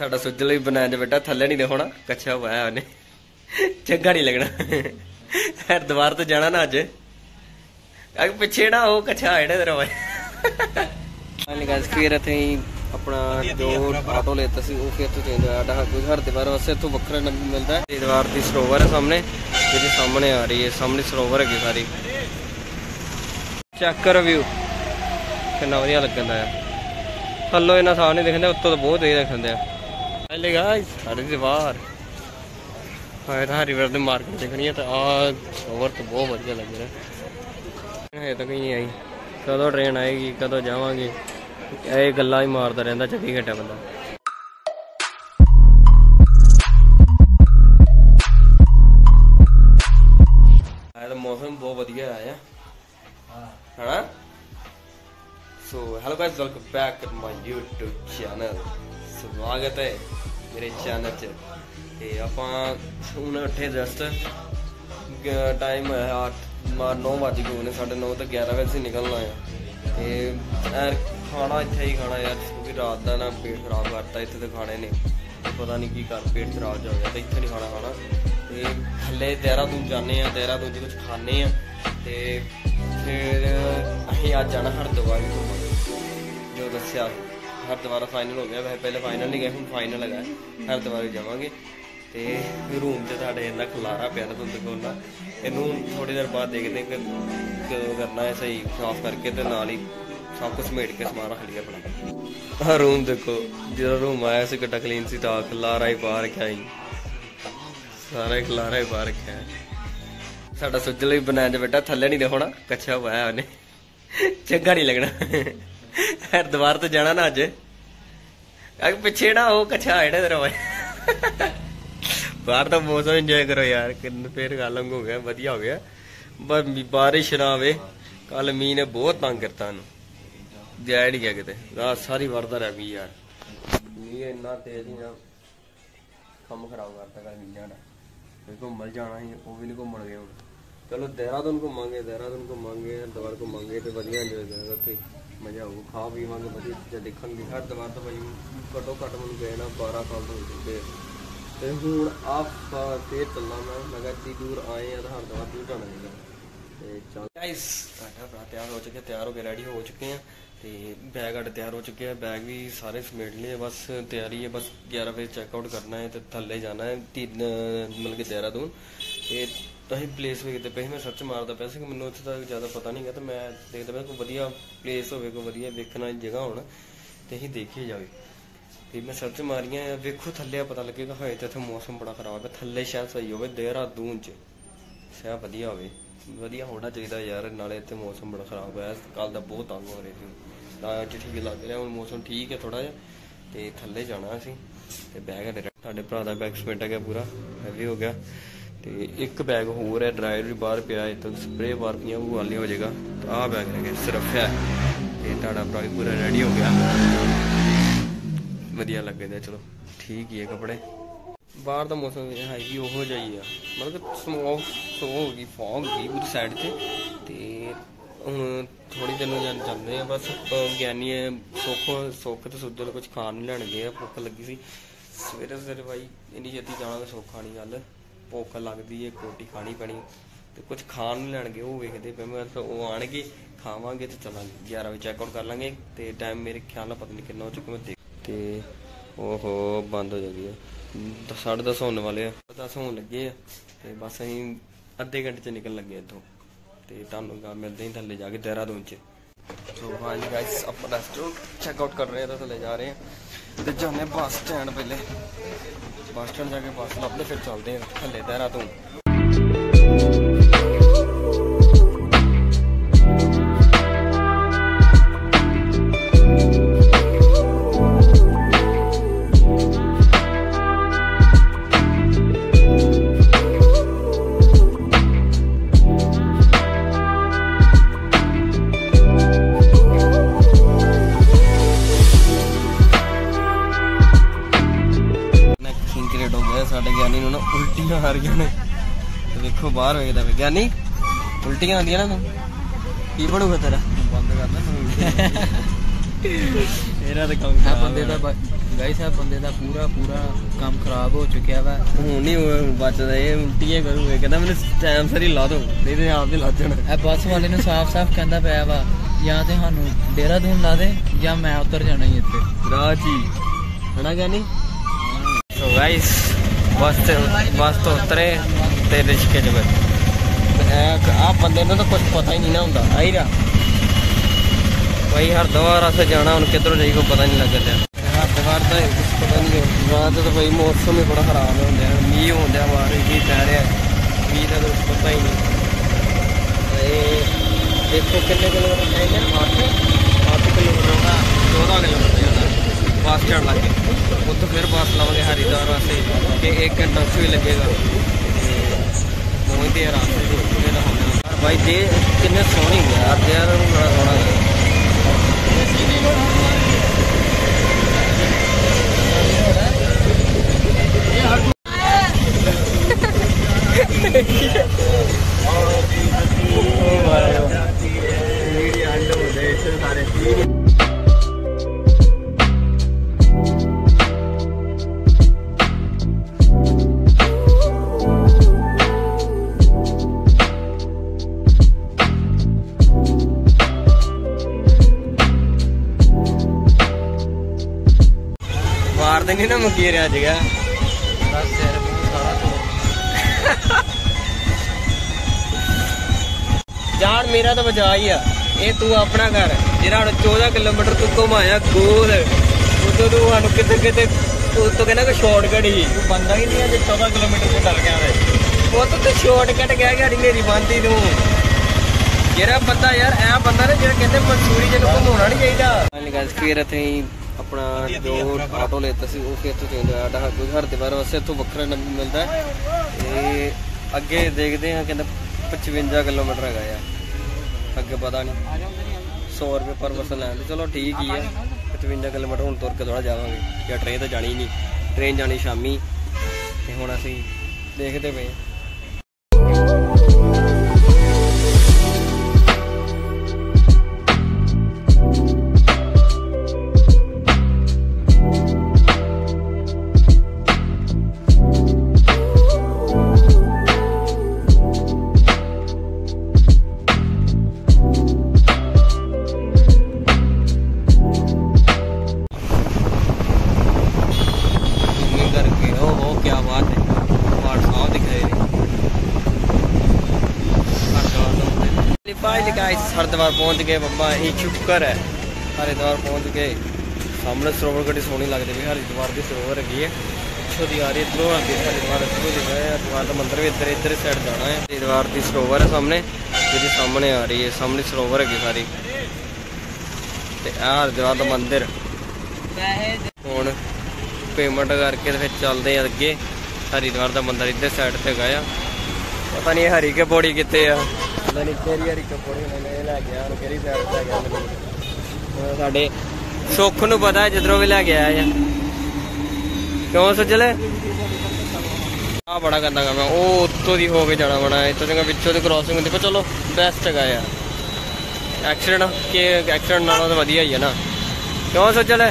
ਸਾਡਾ ਸੁੱਜਲ ਵੀ ਬਣਾਇਆ ਜੇ ਬੇਟਾ ਥੱਲੇ ਨਹੀਂ ਹੋਣਾ ਕੱਚਾ ਹੋਇਆ ਉਹਨੇ। ਚੰਗਾ ਨਹੀਂ ਲੱਗਣਾ। ਹਰ ਦੁਬਾਰ ਤੋਂ ਜਾਣਾ ਨਾ ਅੱਜ। ਅੱਗੇ ਪਿੱਛੇ ਨਾ ਉਹ ਕੱਚਾ ਆੜੇ ਤੇ ਰੋਏ ਫਾਈਨਲੀ ਗਾਇਸ ਫਿਰ ਇੱਥੇ ਹੀ ਆਪਣਾ ਜੋ ਆਟੋ ਲੈਤਾ ਸੀ ਉਹ ਫਿਰ ਤੋਂ ਚੇਂਜ ਹੋਇਆ। ਸਾਡਾ ਕੋਈ ਹਰ ਦੀਵਾਰ ਵਾਸਤੇ ਤੋਂ ਵੱਖਰਾ ਨੰਬਰ ਮਿਲਦਾ ਹੈ। ਇਹ ਦੀਵਾਰ ਦੀ ਸਰੋਵਰ ਹੈ ਸਾਹਮਣੇ ਜਿਹਦੇ ਸਾਹਮਣੇ ਆ ਰਹੀ ਹੈ। ਸਾਹਮਣੇ ਸਰੋਵਰ ਹੈਗੀ ਸਾਰੀ। ਚੈੱਕ ਕਰ ਵਿਊ ਕਿੰਨਾ ਵਧੀਆ ਲੱਗਦਾ ਹੈ ਥੱਲੋਂ ਇਹਨਾਂ ਸਾਹ ਨਹੀਂ ਦਿਖਦੇ ਉੱਤੋਂ ਤਾਂ ਬਹੁਤ ਵਧੀਆ ਦਿਖਦੇ ਆ। ਪਹਿਲੇ ਗਾਇਸ ਸਾਡੇ ਦੀਵਾਰ ਹਾਏ ਤਾਂ ਰਿਵਰ ਦੇ ਮਾਰਕੀਟ ਦੇਖਣੀ ਹੈ ਤਾਂ ਆ ਸਰੋਵਰ ਤਾਂ ਬਹੁਤ ਵਧੀਆ ਲੱਗ ਰਿਹਾ। ਹੈ ਤਾਂ ਕहीं ਆਈ। ਕਦੋਂ ਟ੍ਰੇਨ ਆਏਗੀ, ਕਦੋਂ ਜਾਵਾਂਗੇ? ਇਹ ਗੱਲਾਂ ਹੀ ਮਾਰਦਾ ਰਹਿੰਦਾ 24 ਘੰਟੇ ਬੰਦਾ। ਆਇਆ ਤਾਂ ਮੌਸਮ ਬਹੁਤ ਵਧੀਆ ਆਇਆ। ਹਨਾ? So hello guys welcome back to my YouTube channel ਸਵਾਗਤ ਹੈ। ਮੇਰੇ ਚੈਨਲ 'ਚ। ਤੇ ਆਪਾਂ ਹੁਣ ਉੱਠੇ ਜਸਟ ਟਾਈਮ ਹੈ 8 ਮਾਰ 9 ਵਜ ਗਏ ਨੇ 9:30 ਤੋਂ 11 ਵਜੇ ਅਸੀਂ ਨਿਕਲਣਾ ਆ ਤੇ ਯਾਰ ਖਾਣਾ ਇੱਥੇ ਹੀ ਖਾਣਾ ਯਾਰ, ਕਿਉਂਕਿ ਰਾਤ ਦਾ ਨਾ ਪੇਟ ਖਰਾਬ ਕਰਤਾ, ਇੱਥੇ ਤੇ ਖਾਣੇ ਨੇ। ਪਤਾ ਨਹੀਂ ਕੀ ਕਰ, ਪੇਟ ਖਰਾਬ ਜਾ ਹੋਇਆ, ਤੇ ਇੱਥੇ ਨਹੀਂ ਖਾਣਾ ਖਾਣਾ। ਤੇ ਥੱਲੇ ਦੇਹਰਾਦੂਨ ਜਾਂਦੇ ਆ ਦੇਹਰਾਦੂਨ 'ਚ ਕੁਝ ਖਾਣੇ ਆ ਤੇ ਫਿਰ ਅਸੀਂ ਅੱਜ ਜਾਣਾ ਹਰਿਦੁਆਰ ਵੀ ਜੋ ਦੱਸਿਆ। ਹਰਿਦੁਆਰ ਫਾਈਨਲ ਹੋ ਗਿਆ। ਵੈਸੇ ਪਹਿਲੇ ਫਾਈਨਲ ਨਹੀਂ ਗਏ, ਹੁਣ ਫਾਈਨਲ ਹੈਗਾ। ਹਰਿਦੁਆਰ ਜਾਵਾਂਗੇ। ਤੇ ਰੂਮ 'ਚ ਸਾਡੇ ਇੰਨਾ ਖਲਾਰਾ ਪਿਆ ਤਾਂ ਤੁਹਾਨੂੰ ਦਿਖਾਉਣਾ ਇਹਨੂੰ ਥੋੜੀ ਦੇਰ ਬਾਅਦ ਦੇਖਦੇ ਕਿ ਕਦੋਂ ਕਰਨਾ ਹੈ ਸਹੀ। ਸਾਫ਼ ਕਰਕੇ ਤੇ ਨਾਲ ਹੀ ਸਭ ਕੁਝ ਸਮੇਟ ਕੇ ਸਮਾਨ ਰੱਖ ਲਿਆ ਆਪਣਾ। ਆਹ ਰੂਮ ਦੇਖੋ, ਜਿਹੜਾ ਰੂਮ ਆਇਆ ਸੀ ਕਿੱਡਾ ਕਲੀਨ ਸੀ, ਤਾਂ ਖਲਾਰਾ ਹੀ ਪਾ ਰੱਖਿਆ ਸੀ। ਸਾਰਾ ਹੀ ਖਲਾਰਾ ਹੀ ਪਾ ਰੱਖਿਆ ਸਾਡਾ ਸੁੱਜਲ ਵੀ ਬਣਾਇਆ ਬੇਟਾ, ਥੱਲੇ ਨਹੀਂ ਹੋਣਾ ਕੱਚਾ ਹੋਇਆ ਉਹਨੇ। ਚੰਗਾ ਨਹੀਂ ਲੱਗਣਾ। ਹਰ ਦੁਬਾਰ ਜਾਣਾ ਨਾ ਅੱਜ। ਅੱਗੇ ਪਿੱਛੇ ਨਾ ਉਹ ਕੱਚਾ ਆੜੇ ਤੇ ਬਾਹਰ ਦਾ ਮੌਸਮ ਇੰਜੋਏ ਕਰੋ ਯਾਰ, ਕਿੰਨ ਫੇਰ ਗਾਲੰਗ ਹੋ ਗਿਆ, ਵਧੀਆ ਹੋ ਗਿਆ। ਬਸ ਬਾਰਿਸ਼ ਨਾ ਆਵੇ, ਕੱਲ ਮੀਂਹ ਨੇ ਬਹੁਤ ਤੰਗ ਕਰਤਾ ਇਹਨੂੰ ਜਾਇ ਨਹੀਂ ਗਿਆ ਕਿਤੇ। ਰਾਤ ਸਾਰੀ ਵਰਦਾ ਰਹਿ ਗਈ ਯਾਰ। ਮੀਂਹ ਇੰਨਾ ਤੇਜ਼ ਹੀ ਨਾ, ਕੰਮ ਖਰਾਬ ਕਰਤਾ ਕੱਲ ਮੀਂਹ ਦਾ ਤੇ ਘੁੰਮਣ ਜਾਣਾ ਸੀ, ਉਹ ਵੀ ਨਹੀਂ ਘੁੰਮਣ ਗਏ ਹੁਣ। ਚਲੋ ਦੇਹਰਾਦੂਨ ਘੁੰਮਾਂਗੇ ਦੇਹਰਾਦੂਨ ਘੁੰਮਾਂਗੇ ਹਰਿਦੁਆਰ ਘੁੰਮਾਂਗੇ ਤੇ ਵਧੀਆ ਇੰਜੋਏ ਕਰਾਂਗੇ ਉੱਥੇ ਮਜ਼ਾ ਆਊ ਖਾ ਪੀਵਾਂਗੇ ਵਧੀਆ ਚੀਜ਼ਾਂ ਦੇਖਾਂਗੇ ਹਰਿਦੁਆਰ ਤਾਂ ਭਾਈ ਘੱਟੋ ਘੱਟ ਮੈਨੂੰ ਗਏ ਨਾ 12 ਸਾਲ ਤੋਂ ਹੋ ਚੁੱਕੇ ਆ। ਤੇ ਹੁਣ ਆਪ ਫੇਰ ਚੱਲਾਂ ਮੈਂ ਮੈਂ ਕਿਹਾ ਇੱਡੀ ਦੂਰ ਆਏ ਆ ਤਾਂ ਹਰਿਦੁਆਰ ਦੂਰ ਜਾਣਾ ਹੈਗਾ ਤੇ ਚੱਲ ਗਾਇਸ ਸਾਡਾ ਭਰਾ ਤਿਆਰ ਹੋ ਚੁੱਕੇ ਤਿਆਰ ਹੋ ਕੇ ਰੈਡੀ ਹੋ ਚੁੱਕੇ ਆ ਤੇ ਬੈਗ ਅਡ ਤਿਆਰ ਹੋ ਚੁੱਕੇ ਆ ਬੈਗ ਵੀ ਸਾਰੇ ਸਮੇਟ ਲਏ ਆ, ਬਸ ਤਿਆਰੀ ਹੈ ਬਸ 11 ਵਜੇ ਚੈੱਕ ਆਊਟ ਕਰਨਾ ਹੈ ਤੇ ਥੱਲੇ ਜਾਣਾ ਹੈ ਤਿੰਨ ਮਤਲਬ ਕਿ ਦੇਹਰਾਦੂਨ ਤਾਂ ਅਸੀਂ ਪਲੇਸ ਵੇਖਦੇ ਪਏ ਸੀ, ਮੈਂ ਸਰਚ ਮਾਰਦਾ ਪਿਆ ਸੀ ਕਿ ਮੈਨੂੰ ਇੱਥੇ ਦਾ ਜ਼ਿਆਦਾ ਪਤਾ ਨਹੀਂ ਹੈਗਾ ਤੇ ਮੈਂ ਦੇਖਦਾ ਪਿਆ ਕੋਈ ਵਧੀਆ ਪਲੇਸ ਹੋਵੇ ਕੋਈ ਵਧੀਆ ਵੇਖਣ ਵਾਲੀ ਜਗ੍ਹਾ ਹੋਣ ਤੇ ਅਸੀਂ ਦੇਖੀ ਜਾਵੇ। ਤੇ ਮੈਂ ਸਰਚ ਮਾਰੀਆਂ ਵੇਖੋ ਥੱਲੇ ਪਤਾ ਲੱਗੇਗਾ ਹੋਏ ਤੇ ਇੱਥੇ ਮੌਸਮ ਬੜਾ ਖਰਾਬ ਹੈ ਥੱਲੇ ਸ਼ਾਇਦ ਸਹੀ ਹੋਵੇ ਦੇਹਰਾਦੂਨ ਚ। ਸ਼ਾਇਦ ਵਧੀਆ ਹੋਵੇ ਵਧੀਆ ਹੋਣਾ ਚਾਹੀਦਾ ਯਾਰ ਨਾਲੇ ਇੱਥੇ ਮੌਸਮ ਬੜਾ ਖਰਾਬ ਹੋਇਆ ਕੱਲ ਦਾ ਬਹੁਤ ਤੰਗ ਹੋ ਰਹੇ ਸੀ। ਤਾਂ ਅੱਜ ਠੀਕ ਲੱਗ ਰਿਹਾ ਹੁਣ ਮੌਸਮ ਠੀਕ ਹੈ ਥੋੜਾ ਜਿਹਾ ਤੇ ਥੱਲੇ ਜਾਣਾ ਅਸੀਂ ਤੇ ਬੈਗ ਹੈ। ਮੇਰਾ। ਸਾਡੇ ਭਰਾ ਦਾ ਬੈਗ ਸਮੇਟ ਗਿਆ ਪੂਰਾ ਹੈਵੀ ਹੋ ਗਿਆ। ਤੇ ਇੱਕ ਬੈਗ ਹੋਰ ਹੈ ਡਰਾਈਵਰ ਵੀ ਬਾਹਰ ਪਿਆ ਹੈ ਤਾਂ ਸਪਰੇਅ ਬਾਹਰ ਪਈਆਂ ਉਹ ਵਾਲੀ ਹੋ ਜਾਏਗਾ। ਆਹ ਬੈਗ ਰਹਿ ਗਿਆ ਸਿਰਫ ਹੈ। ਤੇ ਤੁਹਾਡਾ ਭਰਾ ਵੀ ਪੂਰਾ ਰੈਡੀ ਹੋ ਗਿਆ। ਵਧੀਆ ਲੱਗਦੇ ਚਲੋ ਠੀਕ ਹੀ ਹੈ ਕੱਪੜੇ। ਬਾਹਰ ਦਾ ਮੌਸਮ ਹੈ ਹੀ ਉਹੋ ਜਿਹਾ ਹੀ ਆ। ਮਤਲਬ ਕਿ ਸਮੋਕ ਸੋ ਹੋ ਗਈ ਫੌਗ ਗਈ ਪੂਰੀ ਸਾਈਡ ਤੇ। ਤੇ ਹੁਣ ਥੋੜੀ ਦਿਨ ਨੂੰ ਜਾਂ- ਜਾਂਦੇ ਆ ਬਸ ਗਿਆਨੀ ਹੈ, ਸੁੱਖ ਸੁੱਖ ਤੇ ਸੁੱਧਰ ਕੁਝ ਖਾਣ ਨਹੀਂ ਲੈਣ ਗਏ ਭੁੱਖ ਲੱਗੀ ਸੀ। ਸਵੇਰੇ ਸਵੇਰੇ ਬਾਈ ਇੰਨੀ ਛੇਤੀ ਜਾਣਾ ਸੌਖਾ ਨਹੀਂ ਗੱਲ। ਭੁੱਖ ਲੱਗਦੀ ਹੈ ਰੋਟੀ ਖਾਣੀ ਪੈਣੀ ਤੇ ਕੁਝ ਖਾਣ ਨੂੰ ਲੈਣ ਉਹ ਵੇਖਦੇ ਪਏ ਮੈਂ ਕਿਹਾ ਉਹ ਆਣਗੇ, ਖਾਵਾਂਗੇ ਤੇ ਚੱਲਾਂਗੇ। 11 ਵਜੇ ਚੈੱਕ ਆਊਟ ਕਰ ਲਾਂਗੇ, ਤੇ ਟਾਈਮ ਮੇਰੇ ਖਿਆਲ ਨਾਲ ਪਤਾ ਨਹੀਂ ਕਿੰਨਾ ਹੋ ਚੁੱਕਾ ਮੈਂ ਤੇ ਓਹੋ, ਬੰਦ ਹੋ ਜਾਗੀ ਹੈ ਸਾਢੇ ਦਸ ਹੋਣ ਵਾਲੇ ਆ। ਦਸ ਹੋਣ ਲੱਗੇ ਆ, ਤੇ ਬਸ ਅਸੀਂ ਅੱਧੇ ਘੰਟੇ ਚ ਨਿਕਲਣ ਲੱਗੇ ਇੱਥੋਂ। ਤੇ ਤੁਹਾਨੂੰ ਗਾ ਮਿਲਦੇ ਹਾਂ ਥੱਲੇ ਜਾ ਕੇ ਦੇਹਰਾਦੂਨ ਚ। ਸੋ ਹਾਂਜੀ ਗਾਇਸ ਆਪਾਂ ਰੈਸਟੋਰੈਂਟ ਚੈੱਕ ਆਊਟ ਕਰ ਰਹੇ ਹਾਂ ਤਾਂ ਥੱਲੇ ਜਾ ਰਹੇ ਹਾਂ ਤੇ ਜਾਂਦੇ ਬੱਸ ਸਟੈਂਡ ਪਹਿਲੇ। ਬੱਸ ਸਟੈਂਡ ਜਾ ਕੇ ਬੱਸ ਲੱਭਦੇ, ਫਿਰ ਚੱਲਦੇ ਆ। ਥੱਲੇ ਦੇਹਰਾਦੂਨ। ਉਲਟੀਆਂ ਆ ਰਹੀਆਂ ਨੇ। ਤੇ ਵੇਖੋ ਬਾਹਰ ਵੇਖਦਾ ਵੇ ਗਿਆਨੀ ਉਲਟੀਆਂ ਆਉਂਦੀਆਂ ਨਾ ਕੀ ਬਣੂਗਾ ਤੇਰਾ? ਬੰਦ ਕਰਨਾ ਇਹਦਾ ਤਾਂ ਕੰਮ ਆ ਬੰਦੇ ਦਾ ਗਾਇਸ ਇਹ ਬੰਦੇ ਦਾ ਪੂਰਾ ਪੂਰਾ ਕੰਮ ਖਰਾਬ ਹੋ ਚੁੱਕਿਆ ਵਾ। ਹੁਣ ਨਹੀਂ ਬਚਦਾ ਇਹ ਉਲਟੀਆਂ ਕਰੂਗੇ। ਕਹਿੰਦਾ ਮੈਨੂੰ ਟਾਈਮ ਸਿਰ ਲਾ ਦੋ ਨਹੀਂ ਤੇ ਆਪ ਹੀ ਲਾ ਜਾਣਾ। ਇਹ ਬੱਸ ਵਾਲੇ ਨੂੰ ਸਾਫ਼-ਸਾਫ਼ ਕਹਿੰਦਾ ਪਿਆ ਵਾ ਜਾਂ ਤੇ ਸਾਨੂੰ ਦੇਹਰਾਦੂਨ ਲਾ ਦੇ ਜਾਂ ਮੈਂ ਉਤਰ ਜਾਣਾ ਹੀ ਇੱਥੇ। ਰਾਜੀ ਹਣਾ ਗਾਨੀ ਸੋ ਗਾਇਸ ਬਸ ਤੇ ਬਸ ਤੋਂ ਉਤਰੇ ਤੇ ਰਿਸ਼ਕੇ ਚ ਬੈਠੇ ਆ ਬੰਦੇ ਨੂੰ ਤਾਂ ਕੁਝ ਪਤਾ ਹੀ ਨਹੀਂ ਨਾ ਹੁੰਦਾ ਆਈ ਰਾ ਭਾਈ ਹਰ ਦਵਾਰ ਸੇ ਜਾਣਾ ਹੁਣ ਕਿੱਧਰੋਂ ਜਾਈ ਕੋ ਪਤਾ ਨਹੀਂ ਲੱਗਦਾ ਹਰ ਦਵਾਰ ਦਾ ਪਤਾ ਨਹੀਂ ਰਾਤ ਤਾਂ ਭਾਈ ਮੌਸਮ ਹੀ ਬੜਾ ਖਰਾਬ ਹੋ ਹੁੰਦਾ ਮੀਂਹ ਹੁੰਦਾ ਬਾਹਰ ਕੀ ਪੈ ਰਿਹਾ। ਮੀਂਹ ਦਾ ਤਾਂ ਕੁਛ ਪਤਾ ਹੀ ਨਹੀਂ। ਤੇ ਦੇਖੋ ਕਿੰਨੇ ਕਿਲੋਮੀਟਰ ਹੈ 8 8 ਕਿਲੋਮੀਟਰ। ਦਾ 14 ਕਿਲੋਮੀਟਰ। ਬੱਸ ਚੜ੍ਹ ਲੱਗੇ ਉੱਥੋਂ ਫਿਰ ਬੱਸ ਲਵਾਂਗੇ ਹਰਿਦਵਾਰ ਵਾਸਤੇ ਕਿ 1 ਘੰਟਾ ਉੱਥੇ ਵੀ ਲੱਗੇਗਾ। ਤੇ ਪਹੁੰਚਦੇ ਆ ਰਾਸਤੇ ਦੇ ਉੱਤੇ ਦਾ ਹੁੰਦਾ ਭਾਈ ਦੇ ਕਿੰਨੇ ਸੋਹਣੀ ਗਿਆ ਤੇ ਯਾਰ ਬੜਾ ਸੋਹਣਾ ਗਿਆ ਮਾਰ ਦੇਣੀ ਨਾ ਮੁਕੀਰ ਅੱਜ ਗਿਆ ਬਸ ਸਿਰ ਸਾਰਾ ਧੋ ਜਾਨ ਮੇਰਾ ਤਾਂ ਬਚਾ ਹੀ ਆ। ਇਹ ਤੂੰ ਆਪਣਾ ਕਰ ਜਿਹੜਾ ਹੁਣ 14 ਕਿਲੋਮੀਟਰ ਤੂੰ ਘੁਮਾਇਆ ਗੋਲ। ਉਦੋਂ ਤੂੰ ਸਾਨੂੰ ਕਿਤੇ ਕਿਤੇ ਤੂੰ ਤੂੰ ਕਹਿੰਦਾ ਕਿ ਸ਼ਾਰਟਕਟ ਹੀ। ਤੂੰ ਬੰਦਾ ਹੀ ਨਹੀਂ ਆ ਜੇ 14 ਕਿਲੋਮੀਟਰ ਤੇ ਡਰ ਗਿਆ ਵੇ। ਉਹ ਤਾਂ ਤੂੰ ਸ਼ਾਰਟਕਟ ਗਿਆ ਗਾੜੀ ਮੇਰੀ ਬੰਦੀ ਨੂੰ। ਜਿਹੜਾ ਬੰਦਾ ਯਾਰ ਐ ਬੰਦਾ ਨਾ ਜਿਹੜਾ ਕਹਿੰਦੇ ਮਨਸੂਰੀ ਜਿਹਨੂੰ ਘੁਮਾਉਣਾ ਨਹੀਂ ਚਾਹੀਦਾ। ਫਿਰ ਇੱਥੇ ਹੀ ਆਪਣਾ ਜੋ ਆਟੋ ਲੈਤਾ ਸੀ ਉਹ ਫਿਰ ਇੱਥੋਂ ਚੇਂਜ ਹੋਇਆ। ਸਾਡਾ ਹਰ ਦੇ ਵਾਸਤੇ ਇੱਥੋਂ ਵੱਖਰਾ ਨੰਬਰ ਮਿਲਦਾ ਹੈ। ਤੇ ਅੱਗੇ ਦੇਖਦੇ ਹਾਂ ਕਹਿੰਦਾ 55 ਕਿਲੋਮੀਟਰ ਹੈਗਾ ਆ ਅੱਗੇ ਪਤਾ ਨਹੀਂ। 100 ਰੁਪਏ ਪਰ ਬੱਸ ਲੈਣ ਦੇ। ਚਲੋ ਠੀਕ ਹੀ ਹੈ। 55 ਕਿਲੋਮੀਟਰ ਹੁਣ ਤੁਰ ਕੇ ਥੋੜਾ ਜਾਵਾਂਗੇ। ਜਾਂ ਟ੍ਰੇਨ ਤਾਂ ਜਾਣੀ ਨਹੀਂ। ਟ੍ਰੇਨ ਜਾਣੀ ਸ਼ਾਮੀ। ਤੇ ਹੁਣ ਅਸੀਂ ਦੇਖਦੇ ਪਏ ਹਾਂ। ਹਰਿਦੁਆਰ ਪਹੁੰਚ ਗਏ, ਬੱਬਾ ਇਹ ਸ਼ੁਕਰ ਹੈ। ਹਰਿਦੁਆਰ ਪਹੁੰਚ ਗਏ। ਸਾਹਮਣੇ ਸਰੋਵਰ ਗੱਡੀ ਸੋਹਣੀ ਲੱਗਦੀ ਵੀ ਹਰਿਦੁਆਰ ਦੀ ਸਰੋਵਰ ਹੈਗੀ ਹੈ। ਪਿੱਛੋਂ ਦੀ ਆ ਰਹੀ ਇਧਰੋਂ ਆਉਂਦੀ ਹਰਿਦੁਆਰ ਇਧਰੋਂ ਦੀ ਹੈ, ਹਰਿਦੁਆਰ ਦਾ ਮੰਦਿਰ ਵੀ ਇੱਧਰ ਇੱਧਰ ਸਾਈਡ ਜਾਣਾ ਹੈ। ਹਰਿਦੁਆਰ ਦੀ ਸਰੋਵਰ ਹੈ ਸਾਹਮਣੇ ਜਿਹਦੀ ਸਾਹਮਣੇ ਆ ਰਹੀ ਹੈ, ਸਾਹਮਣੇ ਸਰੋਵਰ ਹੈਗੀ ਸਾਰੀ। ਤੇ ਆ ਹਰਿਦੁਆਰ ਦਾ ਮੰਦਿਰ। ਹੁਣ ਪੇਮੈਂਟ ਕਰਕੇ ਤੇ ਫਿਰ ਚੱਲਦੇ ਆ ਅੱਗੇ। ਹਰਿਦੁਆਰ ਦਾ ਮੰਦਿਰ ਇੱਧਰ ਸਾਈਡ ਤੇ ਹੈਗਾ ਆ। ਪਤਾ ਨਹੀਂ ਹਰੀ ਕੇ ਪੌੜੀ ਕਿੱਥੇ ਆ। ਪਤਾ ਨਹੀਂ ਕਿਹੜੀ ਹਰੀ ਕੇ ਲੈ ਗਿਆ ਉਹਨੂੰ ਕਿਹੜੀ ਸਾਈਡ ਲੈ ਗਿਆ ਮੈਨੂੰ। ਸਾਡੇ ਸੁੱਖ ਨੂੰ ਪਤਾ ਜਿੱਧਰੋਂ ਵੀ ਲੈ ਕੇ ਆਇਆ ਆ ਕਿਉਂ ਸੱਜਲੇ? ਆ ਬੜਾ ਗੰਦਾ ਕੰਮ ਆ ਉਹ ਉੱਤੋਂ ਦੀ ਹੋ ਕੇ ਜਾਣਾ ਬਣਾ ਇੱਥੋਂ ਚੰਗਾ ਵਿੱਚੋਂ ਦੀ ਕ੍ਰਾਸਿੰਗ ਹੁੰਦੀ ਚਲੋ ਬੈਸਟ ਹੈਗਾ ਆ। ਐਕਸੀਡੈਂਟ ਕਿ ਐਕਸੀਡੈਂਟ ਨਾਲੋਂ ਤਾਂ ਵਧੀਆ ਹੀ ਹੈ ਨਾ। ਕਿਉਂ ਸੱਜਲੇ?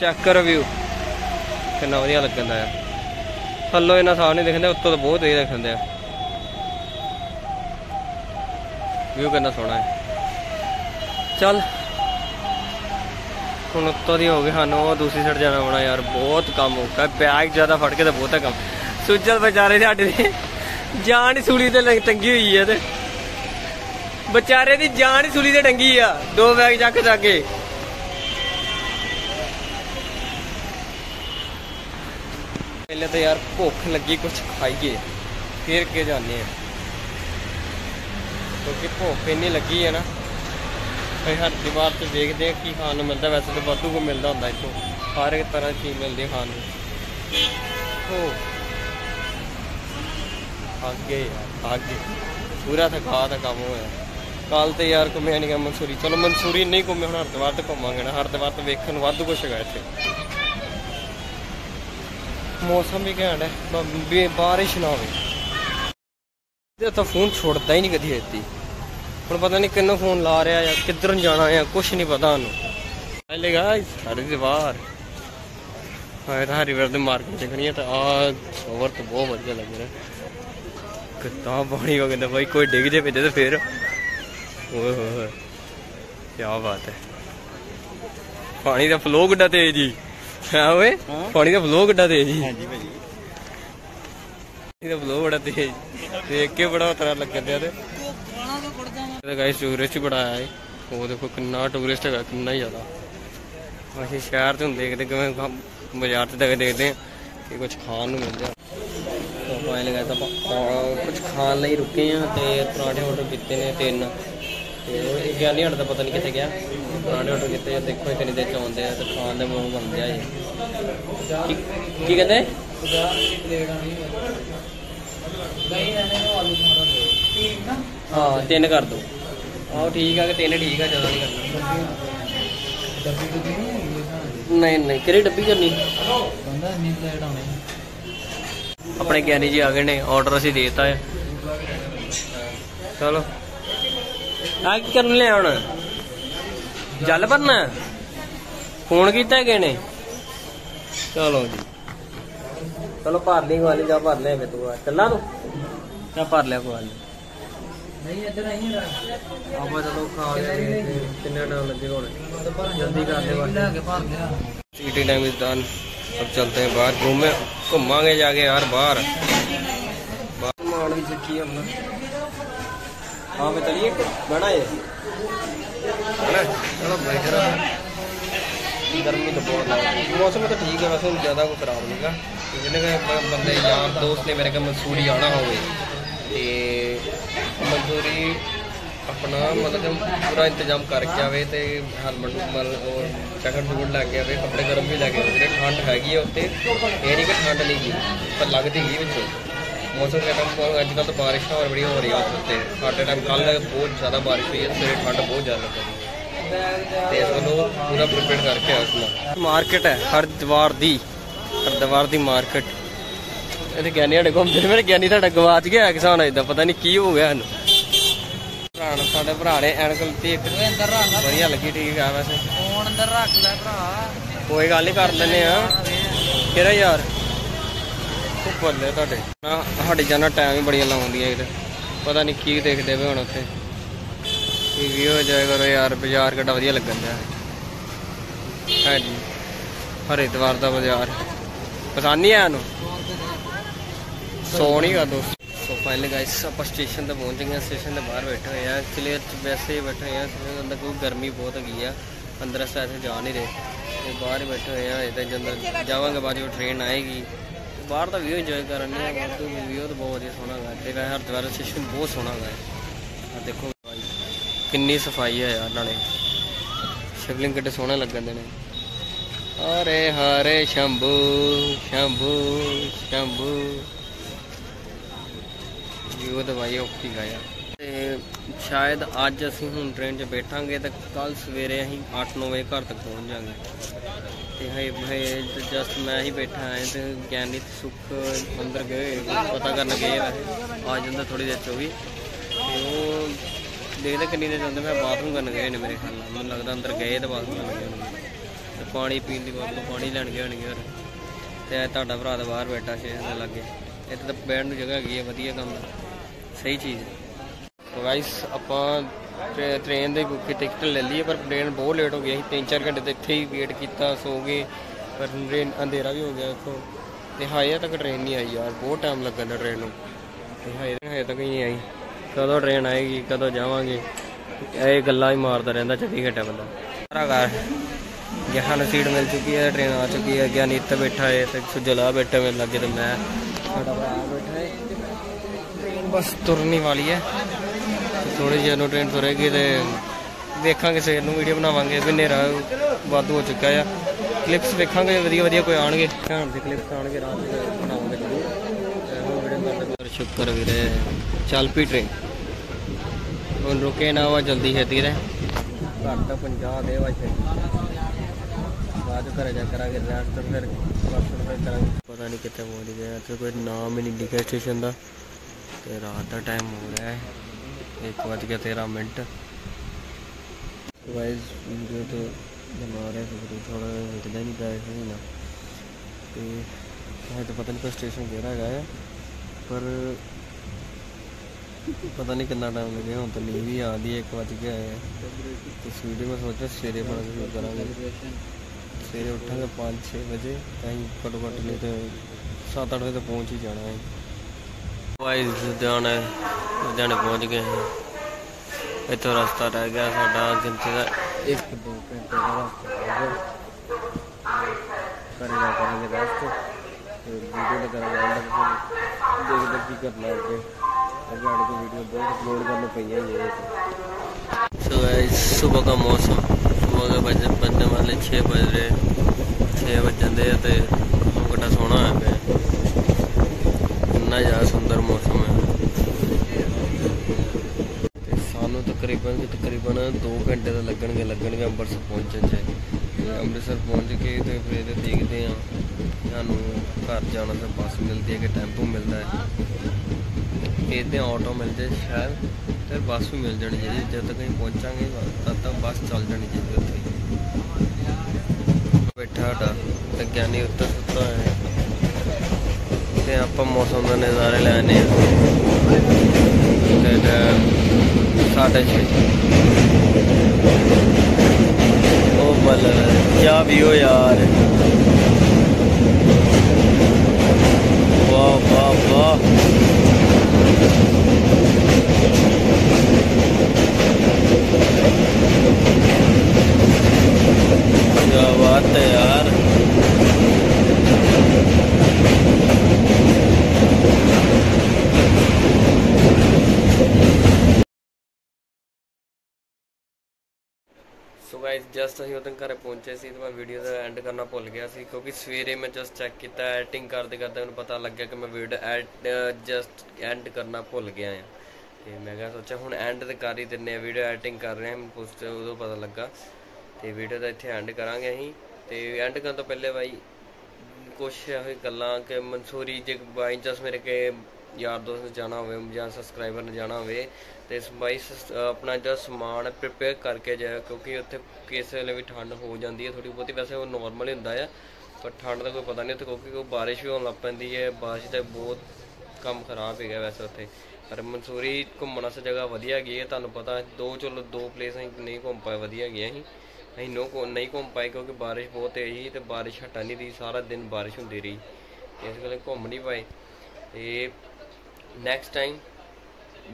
ਚੈੱਕ ਕਰੋ ਵਿਊ ਕਿੰਨਾ ਵਧੀਆ ਲੱਗਦਾ ਆ। ਥੱਲੋਂ ਇਹਨਾਂ ਸਾਹ ਨਹੀਂ ਦਿਖਦੇ, ਉੱਤੋਂ ਤਾਂ ਬਹੁਤ ਵਧੀਆ ਦਿਖਦੇ ਆ। ਵਿਊ ਕਿੰਨਾ ਸੋਹਣਾ ਹੈ। ਚੱਲ। ਹੁਣ ਉੱਤੋਂ ਦੀ ਹੋ ਗਏ ਸਾਨੂੰ, ਉਹ ਦੂਸਰੀ ਸਾਈਡ ਜਾਣਾ ਹੋਣਾ ਯਾਰ, ਬਹੁਤ ਕੰਮ ਹੋ। ਗਿਆ ਬੈਗ ਜ਼ਿਆਦਾ ਫੜ ਕੇ ਤਾਂ ਬਹੁਤ ਕੰਮ। ਸੁੱਜਲ ਵਿਚਾਰੇ ਸਾਡੇ ਦੀ ਜਾਨ ਸੂਲੀ ਤੇ ਟੰਗੀ ਹੋਈ ਹੈ ਤੇ। ਵਿਚਾਰੇ ਦੀ ਜਾਨ ਸੂਲੀ ਤੇ ਟੰਗੀ ਆ, ਦੋ ਬੈਗ ਚੱਕ ਚੱਕ ਕੇ। ਪਹਿਲੇ ਤਾਂ ਯਾਰ ਭੁੱਖ ਲੱਗੀ ਕੁਝ ਖਾਈਏ। ਫਿਰ ਕੇ ਜਾਂਦੇ ਆ। ਕਿਉਂਕਿ ਭੁੱਖ ਇੰਨੀ ਲੱਗੀ ਹੈ ਨਾ ਫਿਰ ਹਰ ਦੀਵਾਰ ਤੇ ਦੇਖਦੇ ਆ ਕੀ ਖਾਣ ਨੂੰ ਮਿਲਦਾ, ਵੈਸੇ ਤਾਂ ਵਾਧੂ ਕੋ ਮਿਲਦਾ ਹੁੰਦਾ ਇੱਥੋਂ। ਹਰ ਇੱਕ ਤਰ੍ਹਾਂ ਦੀ ਚੀਜ਼ ਮਿਲਦੀ ਖਾਣ ਨੂੰ। ਹੋ ਅੱਗੇ ਅੱਗੇ। ਪੂਰਾ ਥਕਾ ਦਾ ਕੰਮ ਹੋਇਆ। ਕੱਲ ਤੇ ਯਾਰ ਘੁੰਮਿਆ ਨਹੀਂ ਗਿਆ ਮਨਸੂਰੀ। ਚਲੋ ਮਨਸੂਰੀ ਨਹੀਂ ਘੁੰਮੇ ਹੁਣ ਹਰਿਦੁਆਰ ਤੇ ਘੁੰਮਾਂਗੇ ਨਾ। ਹਰਿਦੁਆਰ ਤੇ ਵੇਖਣ ਨੂੰ ਵਾਧੂ ਕੁਛ ਹੈਗਾ ਇੱਥੇ। ਮੌਸਮ ਵੀ ਘੈਂਟ ਹੈ। ਬਾਰਿਸ਼ ਨਾ ਹੋਵੇ। ਤੇ ਤਾਂ ਫੋਨ ਛੁੱਟਦਾ ਹੀ ਨਹੀਂ ਕਦੀ ਇੱਥੇ। ਹੁਣ ਪਤਾ ਨਹੀਂ ਕਿੰਨੂੰ ਫੋਨ ਲਾ ਰਿਹਾ ਜਾਂ ਕਿੱਧਰ ਜਾਣਾ ਆ ਕੁਝ ਨਹੀਂ ਪਤਾ ਉਹਨੂੰ ਪਹਿਲੇ ਗਾਇਸ ਸਾਡੇ ਦੇ ਬਾਹਰ ਹਾਂ ਤਾਂ ਰਿਵਰ ਦੇ ਮਾਰਕੀਟ ਦੇਖਣੀ ਹੈ ਤਾਂ ਆ ਕਵਰ ਤਾਂ ਬਹੁਤ ਵਧੀਆ ਲੱਗ ਰਿਹਾ। ਕਿੰਨਾ ਪਾਣੀ ਹੋ ਗਿਆ ਬਾਈ ਕੋਈ ਡਿੱਗ ਜੇ ਵਿੱਚ ਤੇ ਫੇਰ। ਓਏ ਹੋਏ ਕੀ ਬਾਤ ਹੈ। ਪਾਣੀ ਦਾ ਫਲੋ ਕਿੱਡਾ ਤੇਜ਼ ਜੀ। ਹਾਂ ਓਏ। ਪਾਣੀ ਦਾ ਫਲੋ ਕਿੱਡਾ ਤੇਜ਼ ਜੀ। ਹਾਂਜੀ ਭਾਜੀ। ਇਹਦਾ ਫਲੋ ਬੜਾ ਤੇਜ਼। ਦੇਖ ਕੇ ਬੜਾ ਤਰ੍ਹਾਂ ਲੱਗਦਾ ਤੇ। ਤਾਂ ਗਾਇਸ ਟੂਰਿਸਟ ਬੜਾ ਆਇਆ ਹੈ ਉਹ ਦੇਖੋ ਕਿੰਨਾ ਟੂਰਿਸਟ ਹੈਗਾ, ਕਿੰਨਾ ਹੀ ਜ਼ਿਆਦਾ। ਅਸੀਂ ਸ਼ਹਿਰ ਤੋਂ ਦੇਖਦੇ ਕਿਵੇਂ ਕੰਮ- ਬਾਜ਼ਾਰ ਤੇ ਤੱਕ ਦੇਖਦੇ ਹਾਂ ਕਿ ਕੁਝ ਖਾਣ ਨੂੰ ਮਿਲ ਜਾ ਆਪਾਂ ਇਹ ਲਗਾ ਤਾਂ ਕੁਝ ਖਾਣ ਲਈ ਰੁਕੇ ਆ ਤੇ ਪਰਾਂਠੇ ਆਰਡਰ ਕੀਤੇ ਨੇ ਤਿੰਨ। ਤੇ ਇਹ ਗਿਆਨੀ ਹਟ ਦਾ ਪਤਾ ਨਹੀਂ ਕਿੱਥੇ ਗਿਆ। ਪਰਾਂਠੇ ਆਰਡਰ ਕੀਤੇ ਆ, ਦੇਖੋ ਇਹ ਕਿੰਨੀ ਦੇਰ ਚ ਆਉਂਦੇ ਆ ਤੇ ਖਾਣ ਦੇ ਮੂੰਹ ਬਣ ਗਿਆ ਜੀ ਕੀ ਕੀ ਕਹਿੰਦੇ? ਪਲੇਟ ਆਣੀ ਨਹੀਂ ਰਹਿਣੇ ਨੂੰ ਆਲੂ ਖਾਣਾ ਦੇ ਠੀਕ ਨਾ ਹਾਂ ਤਿੰਨ ਕਰ ਦੋ। ਆਹ ਠੀਕ ਆ ਕਿ ਤਿੰਨ ਠੀਕ ਆ ਜ਼ਿਆਦਾ ਨਹੀਂ ਕਰਨਾ ਡੱਬੀ ਡੁੱਬੀ ਨਹੀਂ ਹੈਗੀ ਇਹ ਨਹੀਂ ਨਹੀਂ ਕਿਹੜੀ ਡੱਬੀ ਕਰਨੀ? ਬੰਦਾ ਇੰਨੀ ਪਲੇਟ ਆਉਣੀ ਆਪਣੇ ਗਿਆਨੀ ਜੀ ਆ ਗਏ ਨੇ ਆਰਡਰ ਅਸੀਂ ਦੇਤਾ ਹੈ ਚਲੋ। ਆ ਕੀ ਕਰਨ ਲਿਆ ਹੁਣ? ਜਲ ਭਰਨਾ? ਫੋਨ ਕੀਤਾ ਹੈ ਕਿਨੇ ਚਲੋ ਜੀ। ਚਲੋ ਭਰ ਲਈ ਵਾਲੀ ਜਾ ਭਰ ਲੈ ਮੈਂ ਤੂੰ ਆ। ਚੱਲਾਂ ਤੂੰ? ਜਾ ਭਰ ਲਿਆ ਕੋਈ ਨਹੀਂ ਇੱਧਰ ਆਈ ਆਪਾਂ ਚਲੋ ਖਾ ਲਿਆ ਕਿੰਨਾ ਟਾਈਮ ਲੱਗੇਗਾ ਹੁਣ ਜਲਦੀ ਕਰ ਦੇ ਲੈ ਕੇ ਭਰ ਲਿਆ ईटिंग टाइम इज डन अब चलते हैं बाहर घूमे घूमांगे जाके यार बाहर बाहर माल भी चुकी है हमने हाँ मैं चलिए बना ये है ना चलो बैठ रहा गर्मी तो बहुत है मौसम तो ठीक है वैसे ज़्यादा कोई खराब नहीं गा जिन्हें बंदे यार दोस्त ने मेरे को मंसूरी आना होवे ਤੇ ਮਜ਼ਦੂਰੀ ਆਪਣਾ ਮਤਲਬ ਪੂਰਾ ਇੰਤਜ਼ਾਮ ਕਰਕੇ ਆਵੇ ਤੇ ਹੈਲਮਟ ਮਲ ਔਰ ਜੈਕਟ ਜੁਗੜ ਲੈ ਕੇ ਆਵੇ, ਕੱਪੜੇ ਗਰਮ ਵੀ ਲੈ ਕੇ ਆਵੇ, ਜਿਹੜੇ ਠੰਡ ਹੈਗੀ ਆ ਉੱਤੇ ਇਹ ਨਹੀਂ ਕਿ ਠੰਡ ਨਹੀਂ ਗਈ ਪਰ ਲੱਗਦੀ ਹੀ ਵਿੱਚੋਂ। ਮੌਸਮ ਦੇ ਟਾਈਮ ਅੱਜ ਕੱਲ੍ਹ ਤਾਂ ਬਾਰਿਸ਼ਾਂ ਹੋਰ ਬੜੀ ਹੋ ਰਹੀਆਂ ਉੱਤੇ। ਸਾਡੇ ਟਾਈਮ ਕੱਲ ਬਹੁਤ ਜ਼ਿਆਦਾ ਬਾਰਿਸ਼ ਹੋਈ ਹੈ ਸਵੇਰੇ ਠੰਡ ਬਹੁਤ ਜ਼ਿਆਦਾ ਲੱਗੀ। ਤੇ ਇਸ ਵੱਲੋਂ ਪੂਰਾ ਪ੍ਰਿਪੇਅਰ ਕਰਕੇ ਆਇਆ ਸੀ। ਮਾਰਕੀਟ ਹੈ ਹਰ ਦੀਵਾਰ ਦੀ ਹਰ ਦੀਵਾਰ ਦੀ ਮਾਰਕੀਟ। ਇਹਦੇ ਗਿਆਨੀ ਸਾਡੇ ਘੁੰਮਦੇ ਮੇਰੇ ਗਿਆਨੀ ਸਾਡਾ ਗਵਾਚ ਗਿਆ ਕਿਸਾਨ ਇਦਾਂ ਪਤਾ ਨਹੀਂ ਕੀ ਹੋ ਗਿਆ ਇਹਨੂੰ ਭਰਾ ਨੂੰ ਸਾਡੇ ਭਰਾ ਨੇ ਐਨਕ ਲਿੱਤੀ ਇੱਕ। ਓਏ ਅੰਦਰ ਰੱਖ ਲੈ। ਵਧੀਆ ਲੱਗੀ ਠੀਕ ਆ ਵੈਸੇ। ਫੋਨ ਅੰਦਰ ਰੱਖ ਲੈ ਭਰਾ। ਕੋਈ ਗੱਲ ਨਹੀਂ ਕਰ ਲੈਨੇ ਆ ਕਿਹੜਾ ਯਾਰ? ਤੂੰ ਬੱਲੇ ਤੁਹਾਡੇ। ਨਾ ਸਾਡੀ ਜਾਨਾ ਟਾਈਮ ਹੀ ਬੜੀਆਂ ਲਾਉਂਦੀਆਂ ਇਹ ਪਤਾ ਨਹੀਂ ਕੀ ਦੇਖਦੇ ਵੇ ਹੁਣ ਉੱਥੇ। ਕੀ ਵੀ ਹੋ ਜਾਏ ਕਰੋ ਯਾਰ ਬਾਜ਼ਾਰ ਕਿੱਡਾ ਵਧੀਆ ਲੱਗਣ ਦਿਆ ਹੈ ਜੀ ਹਰਿਦਵਾਰ ਦਾ ਬਾਜ਼ਾਰ। ਪਸੰਦ ਨਹੀਂ ਆਇਆ ਨੂੰ ਸੌ ਨਹੀਂ ਗਾ ਦੋਸਤ। ਸੋ ਫਾਈਨਲੀ ਗਾਇਸ ਆਪਾਂ ਸਟੇਸ਼ਨ ਤੇ ਪਹੁੰਚ ਗਏ ਸਟੇਸ਼ਨ ਦੇ ਬਾਹਰ ਬੈਠੇ ਹੋਏ ਆ ਐਕਚੁਅਲੀ ਵੈਸੇ ਬੈਠੇ ਹੋਏ ਆ ਕਿਉਂਕਿ ਅੰਦਰ ਕੋਈ ਗਰਮੀ ਬਹੁਤ ਹੈਗੀ ਆ। ਅੰਦਰ ਅਸੀਂ ਐਸੇ ਜਾ ਨਹੀਂ ਰਹੇ। ਤੇ ਬਾਹਰ ਬੈਠੇ ਹੋਏ ਆ ਇਹਦੇ ਅੰਦਰ ਜਾਵਾਂਗੇ, ਬਾਅਦ ਜੋ ਟ੍ਰੇਨ ਆਏਗੀ। ਬਾਹਰ ਦਾ ਵੀਊ ਇੰਜੋਏ ਕਰਨ ਨੇ ਵਾਧੂ ਵੀਊ ਤਾਂ ਬਹੁਤ ਵਧੀਆ ਸੋਹਣਾ ਗਾ। ਤੇ ਵੈਸੇ ਹਰਿਦੁਆਰ ਸਟੇਸ਼ਨ ਬਹੁਤ ਸੋਹਣਾ ਗਾ। ਆ ਦੇਖੋ ਕਿੰਨੀ ਸਫ਼ਾਈ ਹੈ ਯਾਰ ਨਾਲੇ। ਸ਼ਿਵਲਿੰਗ ਕਿੱਡੇ ਸੋਹਣੇ ਲੱਗਣ ਦੇ ਨੇ। ਹਰੇ ਹਰੇ ਸ਼ੰਭੂ ਸ਼ੰਭੂ ਸ਼ੰਭੂ। ਵੀਊ ਦਵਾਈ ਔਖੀ ਗਾ ਯਾਰ। ਤੇ ਸ਼ਾਇਦ ਅੱਜ ਅਸੀਂ ਹੁਣ ਟ੍ਰੇਨ 'ਚ ਬੈਠਾਂਗੇ ਤੇ ਕੱਲ ਸਵੇਰੇ ਅਸੀਂ 8-9 ਵਜੇ ਘਰ ਤੱਕ ਪਹੁੰਚ ਜਾਾਂਗੇ ਤੇ ਹੇ ਹੇ ਜਸਟ ਮੈਂ ਹੀ ਬੈਠਾ ਹਾਂ ਤੇ ਗਿਆਨੀ ਤੇ ਸੁੱਖ ਅੰਦਰ ਗਏ ਪਤਾ ਕਰਨ ਗਏ ਵੈਸੇ। ਆ ਜਾਂਦਾ ਥੋੜੀ ਦੇਰ ਚ ਉਹ ਵੀ। ਤੇ ਉਹ ਦੇਖਦੇ ਕਿੰਨੀ ਦੇਰ ਜਾਂਦੇ। ਮੈਂ ਬਾਥਰੂਮ ਕਰਨ ਗਏ ਨੇ ਮੇਰੇ ਖਿਆਲ ਨਾਲ। ਮੈਨੂੰ ਲੱਗਦਾ ਅੰਦਰ ਗਏ ਤੇ ਬਾਥਰੂਮ ਕਰਨ ਗਏ ਹੋਣਗੇ। ਤੇ ਪਾਣੀ ਪੀਣ ਦੀ ਬੋਤਲ ਪਾਣੀ ਲੈਣ ਗਏ ਹੋਣਗੇ ਹੋਰ। ਤੇ ਇਹ ਤੁਹਾਡਾ ਭਰਾ ਤਾਂ ਬਾਹਰ ਬੈਠਾ ਸ਼ੇਰ ਦੇ ਲਾਗੇ। ਇੱਥੇ ਤਾਂ ਬੈਠਣ ਨੂੰ ਜਗ੍ਹਾ ਹੈਗੀ ਹੈ ਵਧੀਆ ਕੰਮ ਸਹੀ ਚੀਜ਼ ਹੈ। ਗਾਇਸ ਆਪਾਂ ਟ੍ਰੇ- ਟ੍ਰੇਨ ਦੇ ਬੁੱਕ ਟਿਕਟ ਲੈ ਲਈ ਪਰ ਟ੍ਰੇਨ ਬਹੁਤ ਲੇਟ ਹੋ ਗਈ ਅਸੀਂ 3-4 ਘੰਟੇ ਤੇ ਇੱਥੇ ਹੀ ਵੇਟ ਕੀਤਾ, ਸੋ ਗਏ। ਪਰ ਟ੍ਰੇਨ ਅੰਧੇਰਾ ਵੀ ਹੋ ਗਿਆ ਇੱਥੋਂ ਤੇ ਹਾਏ ਤੱਕ ਟ੍ਰੇਨ ਨਹੀਂ ਆਈ ਯਾਰ। ਬਹੁਤ ਟਾਈਮ ਲੱਗਣ ਦਾ ਟ੍ਰੇਨ ਨੂੰ। ਤੇ ਹਾਏ ਹਾਏ ਤੱਕ ਨਹੀਂ ਆਈ। ਕਦੋਂ ਟ੍ਰੇਨ ਆਏਗੀ, ਕਦੋਂ ਜਾਵਾਂਗੇ? ਇਹ ਗੱਲਾਂ ਹੀ ਮਾਰਦਾ ਰਹਿੰਦਾ 24 ਘੰਟੇ ਬੰਦਾ। ਸਾਰਾ ਘਰ। ਜਹਾਂ ਨੂੰ ਸੀਟ ਮਿਲ ਚੁੱਕੀ ਹੈ ਟ੍ਰੇਨ ਆ ਚੁੱਕੀ ਹੈ। ਗਿਆਨੀ ਇੱਥੇ ਬੈਠਾ ਹੈ, ਤੇ ਸੁਜਲਾ ਬੈਠਾ ਮੇਰੇ ਲੱਗੇ ਤੇ ਮੈਂ ਸਾਡਾ ਭਰਾ ਬੈਠਾ ਹੈ ਟ੍ਰੇਨ ਬਸ ਤੁਰਨੀ ਵਾਲੀ ਹੈ। ਥੋੜੀ ਜਿਹੀ ਨੂੰ ਟ੍ਰੇਨ ਤੁਰੇਗੀ ਤੇ ਵੇਖਾਂਗੇ ਸਵੇਰ ਨੂੰ ਵੀਡੀਓ ਬਣਾਵਾਂਗੇ। ਵੀ ਹਨੇਰਾ ਵਾਧੂ ਹੋ ਚੁੱਕਾ ਆ। ਕਲਿੱਪਸ ਵੇਖਾਂਗੇ ਵਧੀਆ ਵਧੀਆ ਕੋਈ ਆਣਗੇ ਘਾਣ ਦੇ ਕਲਿੱਪਸ ਆਣਗੇ ਰਾਤ ਨੂੰ ਬਣਾਵਾਂਗੇ ਜ਼ਰੂਰ। ਵੀਡੀਓ ਕਰਦੇ ਸ਼ੁਕਰ ਵੀਰੇ। ਚੱਲ ਪਈ ਟ੍ਰੇਨ ਹੁਣ ਰੁਕੇ ਨਾ ਵਾ ਜਲਦੀ ਛੇਤੀ ਰੇ ਘਰ ਤਾਂ 50 ਦੇ ਵਾ ਬਾਅਦ ਘਰੇ ਜਾ ਕਰਾਂਗੇ ਰੈਸਟ ਫਿਰ ਬਸ ਫਿਰ ਕਰਾਂਗੇ। ਪਤਾ ਨਹੀਂ ਕਿੱਥੇ ਪਹੁੰਚ ਗਏ ਇੱਥੇ ਕੋਈ ਨਾਮ ਹੀ ਨਹੀਂ ਲਿਖਿਆ ਸਟੇਸ਼ਨ ਦਾ। ਤੇ ਰਾਤ ਦਾ ਟਾਈਮ ਹੋ ਰਿਹਾ ਹੈ। 1 ਵਜ ਗਿਆ 13 ਮਿੰਟ। ਗਾਇਸ ਵੀਡੀਓ ਤੋਂ ਬਿਮਾਰ ਹੈ ਫਿਰ ਥੋੜਾ ਹਿੱਲਦਾ ਨਹੀਂ ਪਿਆ ਸੀ ਨਾ ਤੇ ਇਹ ਤਾਂ ਪਤਾ ਨਹੀਂ ਕੋਈ ਸਟੇਸ਼ਨ ਕਿਹੜਾ ਹੈਗਾ ਹੈ ਪਰ ਪਤਾ ਨਹੀਂ ਕਿੰਨਾ ਟਾਈਮ ਲੱਗਿਆ ਹੁਣ ਤਾਂ ਨੀਂਦ ਵੀ ਆਉਂਦੀ ਹੈ 1 ਵਜ ਗਿਆ ਹੈ ਤੇ ਵੀਡੀਓ ਮੈਂ ਸੋਚਿਆ ਸਵੇਰੇ ਬਣਾ ਕੇ ਕਰਾਂਗੇ। ਸਵੇਰੇ ਉੱਠਾਂਗੇ 5-6 ਵਜੇ, ਤਾਂ ਅਸੀਂ ਘੱਟੋ ਘੱਟ ਨਹੀਂ ਤੇ 7-8 ਵਜੇ ਤੱਕ ਪਹੁੰਚ ਹੀ ਜਾਣਾ ਹੈ। ਵਾਈਸ भाई लुधियाने लुधियाने पहुँच गए हैं इतो रास्ता रह गया साढ़ा का एक दो घंटे का रास्ता करेगा करेंगे रास्ते वीडियो तो करेंगे देखते की करना आने को वीडियो बहुत तो सुबह का मौसम सुबह के बजने वाले छः बज रहे ਬੱਸ ਵੀ ਮਿਲ ਜਾਣੀ ਚਾਹੀਦੀ ਜਦ ਤੱਕ ਅਸੀਂ ਪਹੁੰਚਾਂਗੇ, ਤਦ ਤੱਕ ਬੱਸ ਚੱਲ ਜਾਣੀ ਚਾਹੀਦੀ ਉੱਥੇ। ਬੈਠਾ ਸਾਡਾ ਤੇ ਗਿਆਨੀ ਉੱਤਰ ਸੁੱਤਾ ਹੈ ਤੇ ਆਪਾਂ ਮੌਸਮ ਦਾ ਨਜ਼ਾਰੇ ਲੈਣੇ ਆ ਤੇ ਤੇ ਸਾਢੇ ਛੇ ਉਹ ਬੱਲ ਕੀ ਵੀਓ ਯਾਰ। ਵਾਹ ਵਾਹ ਵਾਹ। क्या बात है यार ਸੋ ਗਾਇਸ ਜਸਟ ਅਸੀਂ ਉਦੋਂ ਘਰੇ ਪਹੁੰਚੇ ਸੀ ਤੇ ਮੈਂ ਵੀਡੀਓ ਦਾ ਐਂਡ ਕਰਨਾ ਭੁੱਲ ਗਿਆ ਸੀ ਕਿਉਂਕਿ ਸਵੇਰੇ ਮੈਂ ਜਸਟ ਚੈੱਕ ਕੀਤਾ ਐਡੀਟਿੰਗ ਕਰਦੇ ਕਰਦੇ ਮੈਨੂੰ ਪਤਾ ਲੱਗਿਆ ਕਿ ਮੈਂ ਵੀਡੀਓ ਐਡ ਜਸਟ ਐਂਡ ਕਰਨਾ ਭੁੱਲ ਗਿਆ ਹਾਂ ਤੇ ਮੈਂ ਕਿਹਾ ਸੋਚਿਆ ਹੁਣ ਐਂਡ ਤੇ ਕਰ ਹੀ ਦਿੰਨੇ ਆ ਵੀਡੀਓ ਐਡਿਟਿੰਗ ਕਰ ਰਹੇ ਹਾਂ ਪੋਸਟ ਉਦੋਂ ਪਤਾ ਲੱਗਾ। ਤੇ ਵੀਡੀਓ ਦਾ ਇੱਥੇ ਐਂਡ ਕਰਾਂਗੇ ਅਸੀਂ। ਤੇ ਐਂਡ ਕਰਨ ਤੋਂ ਪਹਿਲੇ ਬਾਈ, ਕੁਛ ਇਹੋ ਜਿਹੀ ਗੱਲਾਂ ਕਿ ਮਨਸੂਰੀ ਜੇ ਬਾਈ ਚਾਂਸ ਮੇਰੇ ਕੇ ਯਾਰ ਦੋਸਤ ਨੇ ਜਾਣਾ ਹੋਵੇ ਜਾਂ ਸਬਸਕ੍ਰਾਈਬਰ ਨੇ ਜਾਣਾ ਹੋਵੇ, ਤੇ ਬਾਈ ਸਸ- ਆਪਣਾ ਜਿਹੜਾ ਸਮਾਨ ਪ੍ਰਿਪੇਅਰ ਕਰਕੇ ਜਾਇਆ ਕਿਉਂਕਿ ਉੱਥੇ ਕਿਸੇ ਵੇਲੇ ਵੀ ਠੰਡ ਹੋ ਜਾਂਦੀ ਹੈ ਥੋੜੀ ਬਹੁਤੀ, ਵੈਸੇ ਉਹ ਨਾਰਮਲ ਹੀ ਹੁੰਦਾ ਆ, ਪਰ ਠੰਡ ਦਾ ਕੋਈ ਪਤਾ ਨਹੀਂ ਉੱਥੇ ਕਿਉਂਕਿ ਉਹ ਬਾਰਿਸ਼ ਵੀ ਹੋਣ ਲੱਗ ਪੈਂਦੀ ਹੈ, ਬਾਰਿਸ਼ ਦਾ ਬਹੁਤ ਕੰਮ ਖਰਾਬ ਹੈਗਾ ਵੈਸੇ ਉੱਥੇ। ਪਰ ਮਨਸੂਰੀ ਘੁੰਮਣ ਵਾਸਤੇ ਜਗ੍ਹਾ ਵਧੀਆ ਹੈਗੀ ਹੈ, ਤੁਹਾਨੂੰ ਪਤਾ ਦੋ ਚਲੋ ਦੋ ਪਲੇਸ ਅਸੀਂ ਨਹੀਂ ਘੁੰਮ ਪਾਏ, ਵਧੀਆ ਹੈਗੀਆਂ ਅਸੀਂ ਅਸੀਂ ਨੋ ਘੁ- ਨਹੀਂ ਘੁੰਮ ਪਾਏ ਕਿਉਂਕਿ ਬਾਰਿਸ਼ ਬਹੁਤ ਤੇਜ਼ ਸੀ ਤੇ ਬਾਰਿਸ਼ ਹਟਾ ਨਹੀਂ ਰਹੀ ਸਾਰਾ ਦਿਨ ਬਾਰਿਸ਼ ਹੁੰਦੀ ਰਹੀ। ਇਸ ਕਰਕੇ ਘੁੰਮ ਨਹੀਂ ਪਾਏ। ਤੇ ਨੈਕਸਟ ਟਾਈਮ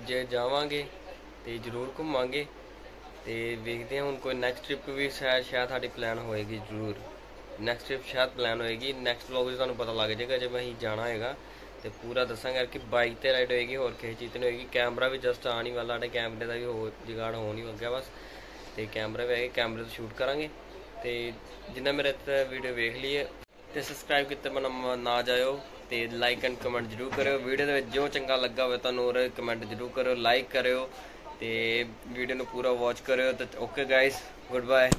ਜੇ ਜਾਵਾਂਗੇ ਤੇ ਜ਼ਰੂਰ ਘੁੰਮਾਂਗੇ। ਤੇ ਵੇਖਦੇ ਹਾਂ ਹੁਣ ਕੋਈ ਨੈਕਸਟ ਟ੍ਰਿਪ ਵੀ ਸ਼ਾਇਦ ਸ਼ਾਇਦ ਸਾਡੀ ਪਲਾਨ ਹੋਏਗੀ ਜ਼ਰੂਰ। ਨੈਕਸਟ ਟ੍ਰਿਪ ਸ਼ਾਇਦ ਪਲਾਨ ਹੋਏਗੀ। ਨੈਕਸਟ ਵਲੌਗ 'ਚ ਤੁਹਾਨੂੰ ਪਤਾ ਲੱਗ ਜਾਏਗਾ ਜੇ ਮੈਂ ਅਸੀਂ ਜਾਣਾ ਹੈਗਾ। ਤੇ ਪੂਰਾ ਦੱਸਾਂਗਾ ਕਿ ਬਾਈਕ ਤੇ ਰਾਈਡ ਹੋਏਗੀ, ਹੋਰ ਕਿਸੇ ਚੀਜ਼ ਤੇ ਨਹੀਂ ਹੋਏਗੀ। ਕੈਮਰਾ ਵੀ ਜਸਟ ਆਣ ਹੀ ਵਾਲਾ, ਸਾਡੇ ਕੈਮਰੇ ਦਾ ਵੀ ਹੋ, ਜੁਗਾੜ ਹੋਣ ਹੀ ਲੱਗਿਆ ਬਸ। ਤੇ ਕੈਮਰਾ ਵੀ ਹੈਗੇ, ਕੈਮਰੇ ਤੋਂ ਸ਼ੂਟ ਕਰਾਂਗੇ। ਤੇ ਜਿੰਨਾ ਮੇਰੇ ਤੇ ਵੀਡੀਓ ਵੇਖ ਲਈਏ, ਤੇ ਸਬਸਕ੍ਰਾਈਬ ਕੀਤੇ ਮਨ ਨਾ ਜਾਇਓ। ਤੇ ਲਾਈਕ ਐਂਡ ਕਮੈਂਟ ਜਰੂਰ ਕਰਿਓ। ਵੀਡੀਓ ਦੇ ਵਿੱਚ ਜੋ ਚੰਗਾ ਲੱਗਾ ਹੋਵੇ, ਤੁਹਾਨੂੰ ਉਹ ਕਮੈਂਟ ਜਰੂਰ ਕਰਿਓ ਲਾਈਕ ਕਰਿਓ। ਤੇ ਵੀਡੀਓ ਨੂੰ ਪੂਰਾ ਵਾਚ ਕਰਿਓ। ਤੇ ਓਕੇ ਗਾਇਸ ਗੁੱਡ ਬਾਏ